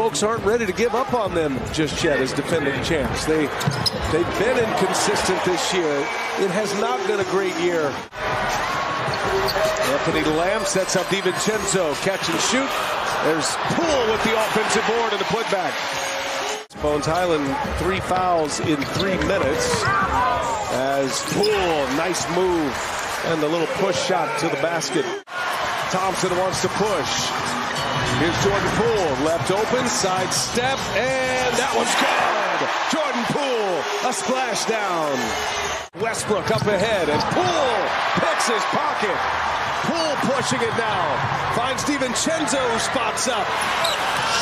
folks aren't ready to give up on them just yet as defending champs. They, they've been inconsistent this year. It has not been a great year. Anthony Lamb sets up DiVincenzo. Catch and shoot. There's Poole with the offensive board and the putback. Bones Hyland, three fouls in three minutes. As Poole, nice move. And the little push shot to the basket. Thompson wants to push. Here's Jordan Poole, left open, side step, and that one's good. Jordan Poole, a splash down. Westbrook up ahead, and Poole picks his pocket. Poole pushing it now. Finds DiVincenzo, spots up.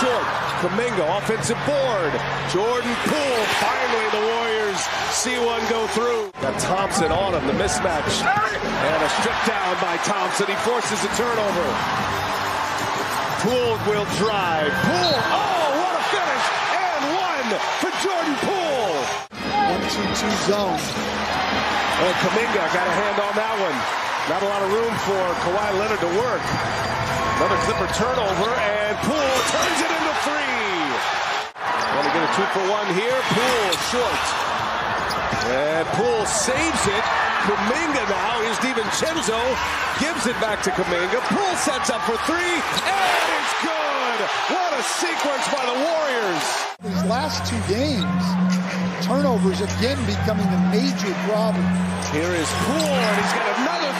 Short, Kuminga, offensive board. Jordan Poole, finally the Warriors see one go through. Got Thompson on him, the mismatch. And a strip down by Thompson. He forces a turnover. Poole will drive. Poole, oh, what a finish! And one for Jordan Poole. One, two, two zone. And Kuminga got a hand on that one. Not a lot of room for Kawhi Leonard to work. Another Clipper turnover, and Poole turns it into three. Want to get a two for one here. Poole short. And Poole saves it. Kuminga now. Here's DiVincenzo. Gives it back to Kuminga. Poole sets up for three. And it's good. What a sequence by the Warriors. These last two games, turnovers again becoming a major problem. Here is Poole, and he's got another